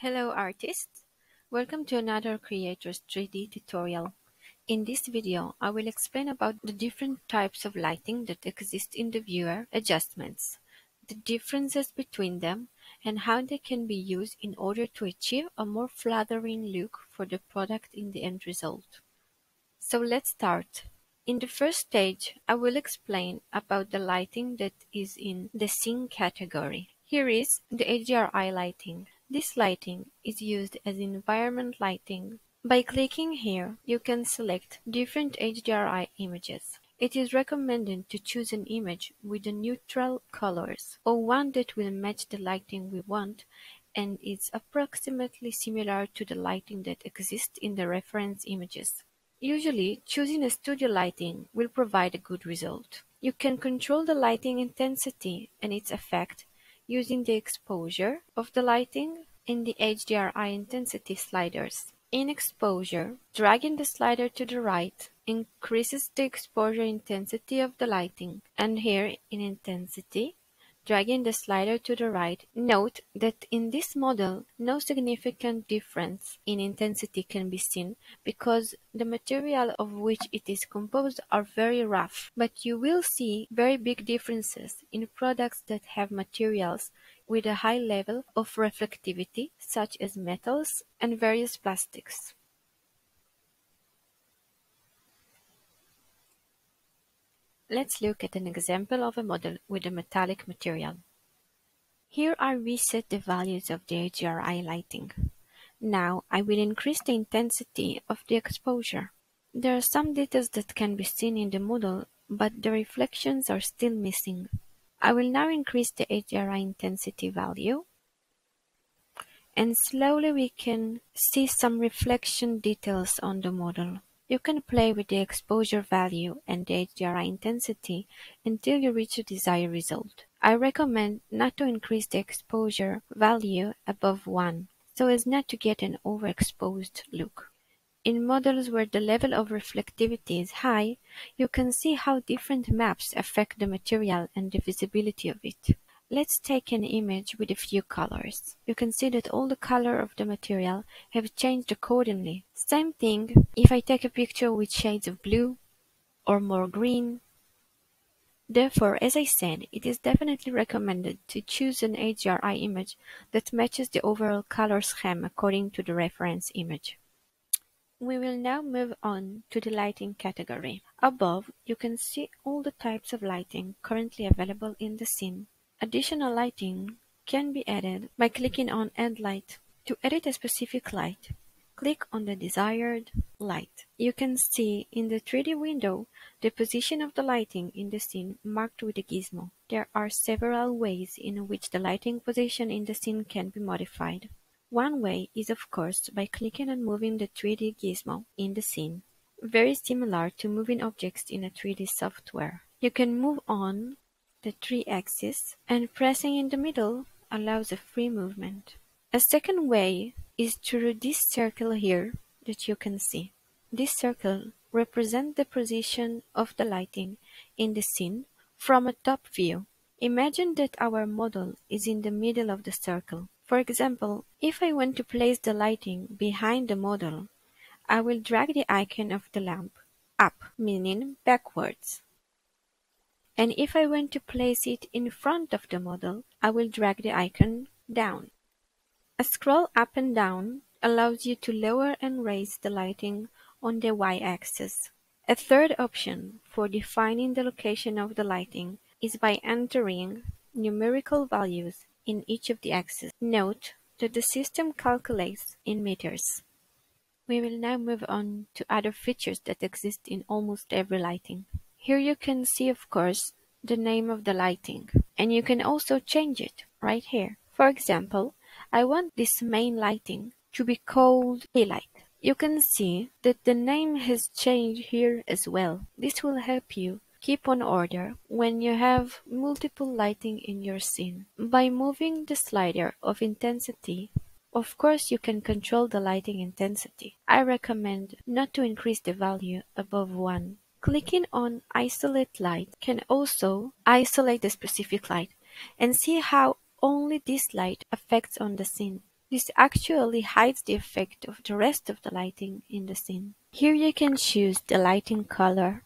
Hello artists! Welcome to another Creators 3D tutorial. In this video, I will explain about the different types of lighting that exist in the viewer adjustments, the differences between them, and how they can be used in order to achieve a more flattering look for the product in the end result. So let's start. In the first stage, I will explain about the lighting that is in the scene category. Here is the HDRI lighting. This lighting is used as environment lighting. By clicking here, you can select different HDRI images. It is recommended to choose an image with the neutral colors, or one that will match the lighting we want and is approximately similar to the lighting that exists in the reference images. Usually, choosing a studio lighting will provide a good result. You can control the lighting intensity and its effect using the exposure of the lighting in the HDRI intensity sliders. In exposure, dragging the slider to the right increases the exposure intensity of the lighting, and here in intensity, dragging the slider to the right. Note that in this model, no significant difference in intensity can be seen because the material of which it is composed are very rough, but you will see very big differences in products that have materials with a high level of reflectivity, such as metals and various plastics. Let's look at an example of a model with a metallic material. Here I reset the values of the HDRI lighting. Now I will increase the intensity of the exposure. There are some details that can be seen in the model, but the reflections are still missing. I will now increase the HDRI intensity value and slowly we can see some reflection details on the model. You can play with the exposure value and the HDRI intensity until you reach the desired result. I recommend not to increase the exposure value above 1 so as not to get an overexposed look. In models where the level of reflectivity is high, you can see how different maps affect the material and the visibility of it. Let's take an image with a few colors. You can see that all the color of the material have changed accordingly. Same thing if I take a picture with shades of blue or more green. Therefore, as I said, it is definitely recommended to choose an HDRI image that matches the overall color scheme according to the reference image. We will now move on to the lighting category. Above, you can see all the types of lighting currently available in the scene. Additional lighting can be added by clicking on Add Light. To edit a specific light, click on the desired light. You can see in the 3D window the position of the lighting in the scene marked with a gizmo. There are several ways in which the lighting position in the scene can be modified. One way is of course by clicking and moving the 3D gizmo in the scene, very similar to moving objects in a 3D software. You can move on the three axes, and pressing in the middle allows a free movement. A second way is through this circle here that you can see. This circle represents the position of the lighting in the scene from a top view. Imagine that our model is in the middle of the circle. For example, if I want to place the lighting behind the model, I will drag the icon of the lamp up, meaning backwards and if I want to place it in front of the model, I will drag the icon down. A scroll up and down allows you to lower and raise the lighting on the y-axis. A third option for defining the location of the lighting is by entering numerical values in each of the axes. Note that the system calculates in meters. We will now move on to other features that exist in almost every lighting. Here you can see of course the name of the lighting and you can also change it right here. For example, I want this main lighting to be called Daylight. You can see that the name has changed here as well. This will help you keep on order when you have multiple lighting in your scene. By moving the slider of intensity, of course you can control the lighting intensity. I recommend not to increase the value above 1 Clicking on Isolate Light can also isolate the specific light and see how only this light affects on the scene. This actually hides the effect of the rest of the lighting in the scene. Here you can choose the lighting color.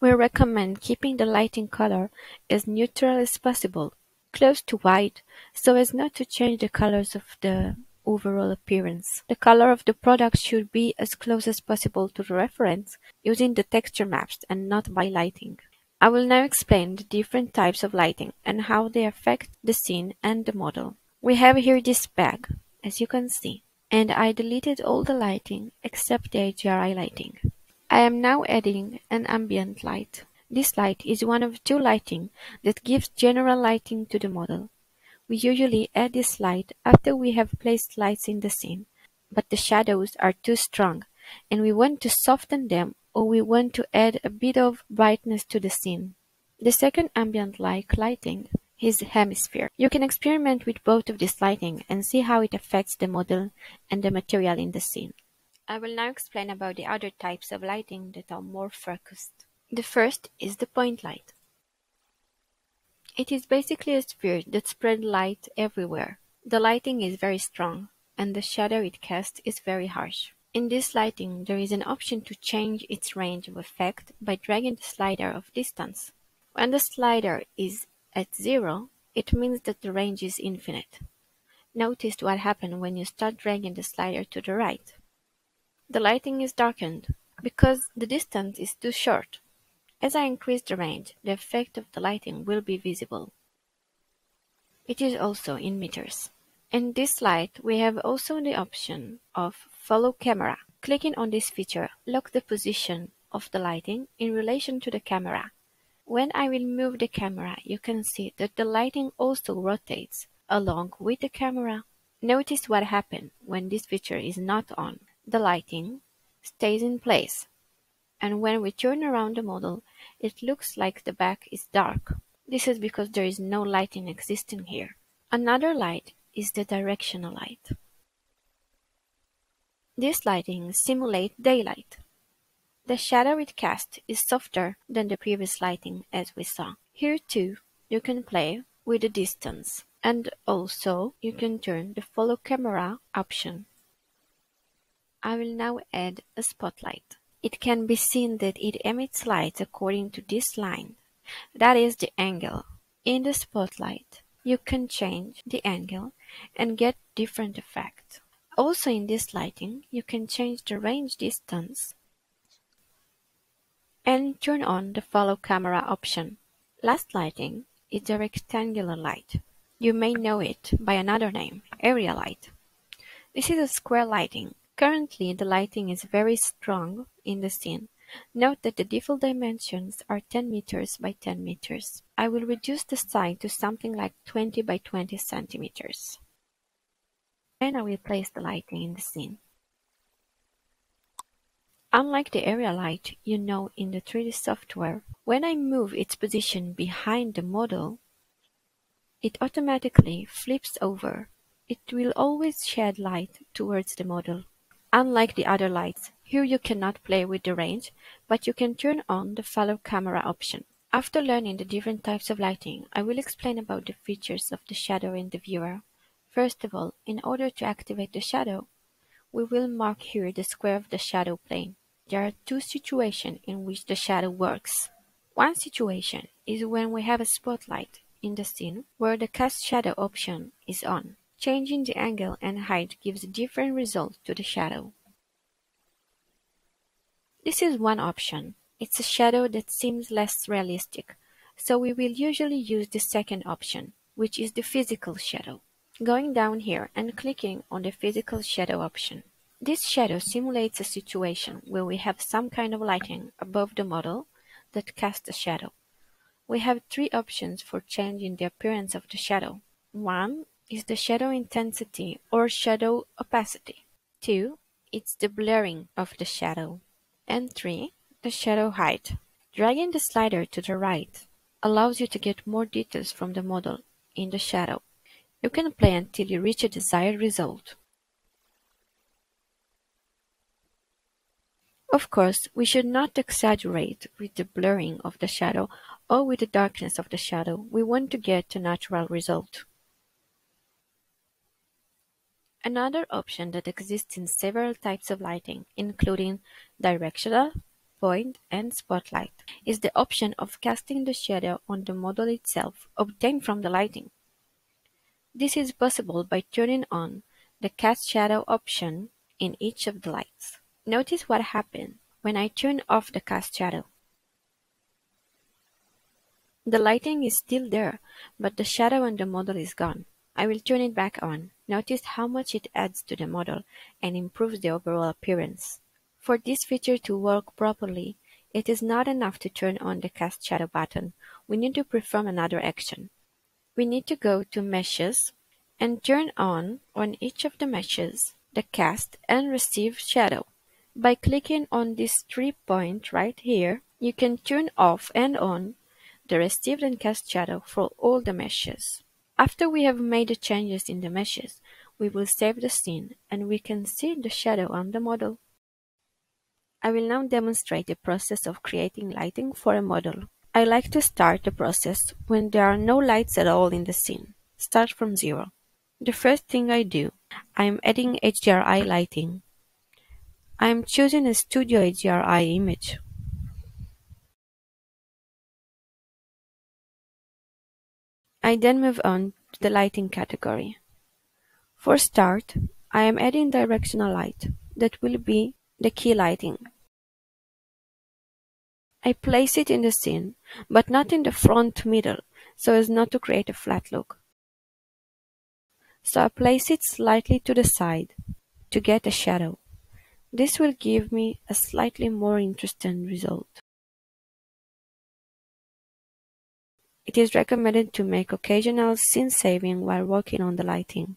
We recommend keeping the lighting color as neutral as possible, close to white, so as not to change the colors of the overall appearance. The color of the product should be as close as possible to the reference using the texture maps and not by lighting. I will now explain the different types of lighting and how they affect the scene and the model. We have here this bag, as you can see, and I deleted all the lighting except the HDRI lighting. I am now adding an ambient light. This light is one of two lighting that gives general lighting to the model. We usually add this light after we have placed lights in the scene, but the shadows are too strong and we want to soften them or we want to add a bit of brightness to the scene. The second ambient light lighting is hemisphere. You can experiment with both of this lighting and see how it affects the model and the material in the scene. I will now explain about the other types of lighting that are more focused. The first is the point light. It is basically a sphere that spreads light everywhere. The lighting is very strong, and the shadow it casts is very harsh. In this lighting, there is an option to change its range of effect by dragging the slider of distance. When the slider is at zero, it means that the range is infinite. Notice what happens when you start dragging the slider to the right. The lighting is darkened because the distance is too short. As I increase the range, the effect of the lighting will be visible. It is also in meters. In this light, we have also the option of Follow Camera. Clicking on this feature locks the position of the lighting in relation to the camera. When I will move the camera, you can see that the lighting also rotates along with the camera. Notice what happens when this feature is not on. The lighting stays in place, and when we turn around the model, it looks like the back is dark. This is because there is no lighting existing here. Another light is the directional light. This lighting simulates daylight. The shadow it casts is softer than the previous lighting as we saw. Here too, you can play with the distance and also you can turn the follow camera option. I will now add a spotlight. It can be seen that it emits light according to this line. That is the angle. In the spotlight, you can change the angle and get different effects. Also in this lighting, you can change the range distance and turn on the follow camera option. Last lighting is the rectangular light. You may know it by another name, area light. This is a square lighting. Currently, the lighting is very strong in the scene. Note that the default dimensions are 10 meters by 10 meters. I will reduce the size to something like 20 by 20 centimeters. And I will place the lighting in the scene. Unlike the area light you know in the 3D software, when I move its position behind the model, it automatically flips over. It will always shed light towards the model. Unlike the other lights, here you cannot play with the range, but you can turn on the follow camera option. After learning the different types of lighting, I will explain about the features of the shadow in the viewer. First of all, in order to activate the shadow, we will mark here the square of the shadow plane. There are two situations in which the shadow works. One situation is when we have a spotlight in the scene where the cast shadow option is on. Changing the angle and height gives a different result to the shadow. This is one option. It's a shadow that seems less realistic, so we will usually use the second option, which is the physical shadow. Going down here and clicking on the physical shadow option. This shadow simulates a situation where we have some kind of lighting above the model that casts a shadow. We have three options for changing the appearance of the shadow. One is the shadow intensity or shadow opacity. Two, it's the blurring of the shadow. And three, the shadow height. Dragging the slider to the right allows you to get more details from the model in the shadow. You can play until you reach a desired result. Of course, we should not exaggerate with the blurring of the shadow or with the darkness of the shadow. We want to get a natural result. Another option that exists in several types of lighting, including directional, point, and spotlight, is the option of casting the shadow on the model itself obtained from the lighting. This is possible by turning on the Cast Shadow option in each of the lights. Notice what happens when I turn off the Cast Shadow. The lighting is still there, but the shadow on the model is gone. I will turn it back on. Notice how much it adds to the model and improves the overall appearance. For this feature to work properly, it is not enough to turn on the Cast Shadow button. We need to perform another action. We need to go to Meshes and turn on, on each of the meshes, the Cast and Receive Shadow. By clicking on this three point right here, you can turn off and on the Received and Cast Shadow for all the meshes. After we have made the changes in the meshes, we will save the scene and we can see the shadow on the model. I will now demonstrate the process of creating lighting for a model. I like to start the process when there are no lights at all in the scene. Start from zero. The first thing I do, I am adding HDRI lighting. I am choosing a Studio HDRI image. I then move on to the lighting category. For start, I am adding directional light that will be the key lighting. I place it in the scene, but not in the front middle, so as not to create a flat look. So I place it slightly to the side to get a shadow. This will give me a slightly more interesting result. It is recommended to make occasional scene saving while working on the lighting.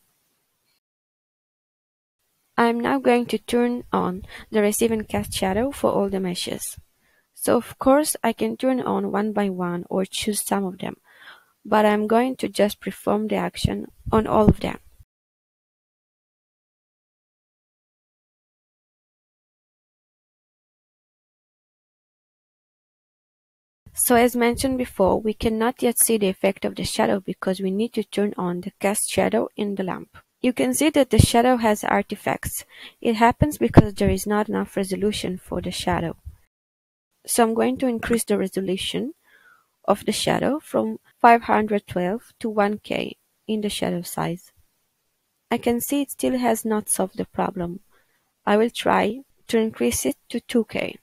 I am now going to turn on the receive and cast shadow for all the meshes. So of course I can turn on one by one or choose some of them, but I'm going to just perform the action on all of them. So as mentioned before, we cannot yet see the effect of the shadow because we need to turn on the cast shadow in the lamp. You can see that the shadow has artifacts. It happens because there is not enough resolution for the shadow. So I'm going to increase the resolution of the shadow from 512 to 1K in the shadow size. I can see it still has not solved the problem. I will try to increase it to 2K.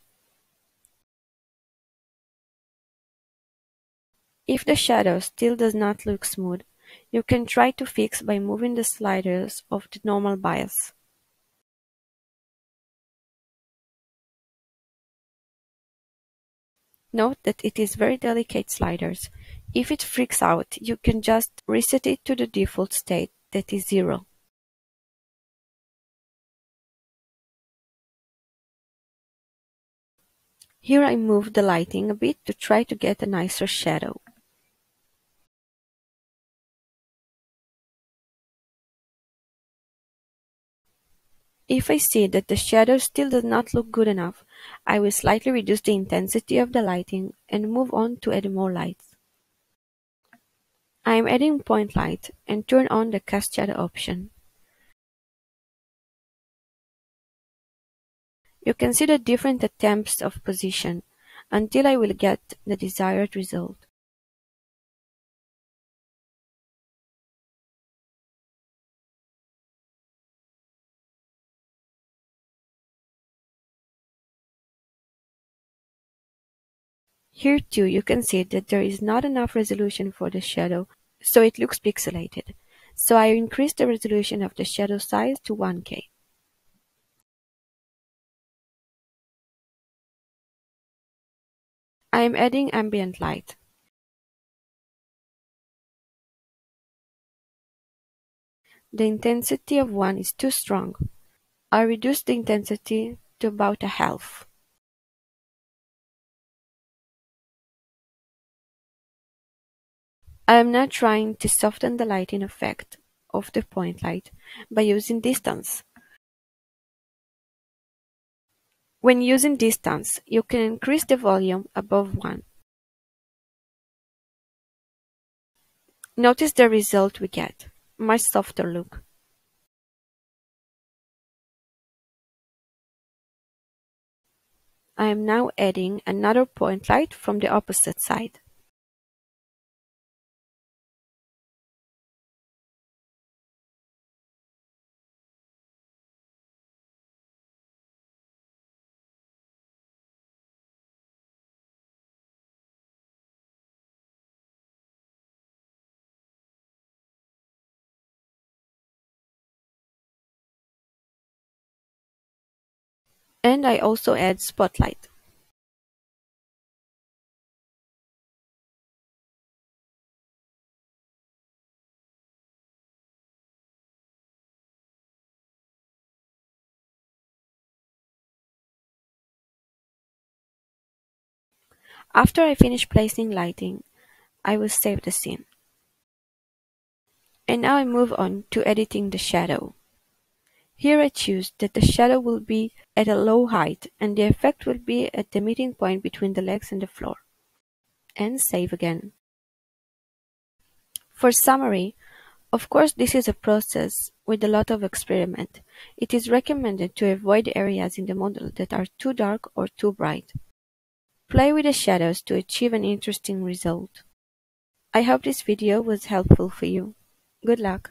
If the shadow still does not look smooth, you can try to fix by moving the sliders of the normal bias. Note that it is very delicate sliders. If it freaks out, you can just reset it to the default state that is zero. Here I move the lighting a bit to try to get a nicer shadow. If I see that the shadow still does not look good enough, I will slightly reduce the intensity of the lighting and move on to add more lights. I am adding point light and turn on the cast shadow option. You can see the different attempts of position until I will get the desired result. Here too you can see that there is not enough resolution for the shadow, so it looks pixelated. So I increased the resolution of the shadow size to 1K. I am adding ambient light. The intensity of 1 is too strong. I reduce the intensity to about a half. I am now trying to soften the lighting effect of the point light by using distance. When using distance, you can increase the volume above 1. Notice the result we get, much softer look. I am now adding another point light from the opposite side. And I also add spotlight. After I finish placing lighting, I will save the scene. And now I move on to editing the shadow. Here I choose that the shadow will be at a low height and the effect will be at the meeting point between the legs and the floor. And save again. For summary, of course this is a process with a lot of experiment. It is recommended to avoid areas in the model that are too dark or too bright. Play with the shadows to achieve an interesting result. I hope this video was helpful for you. Good luck!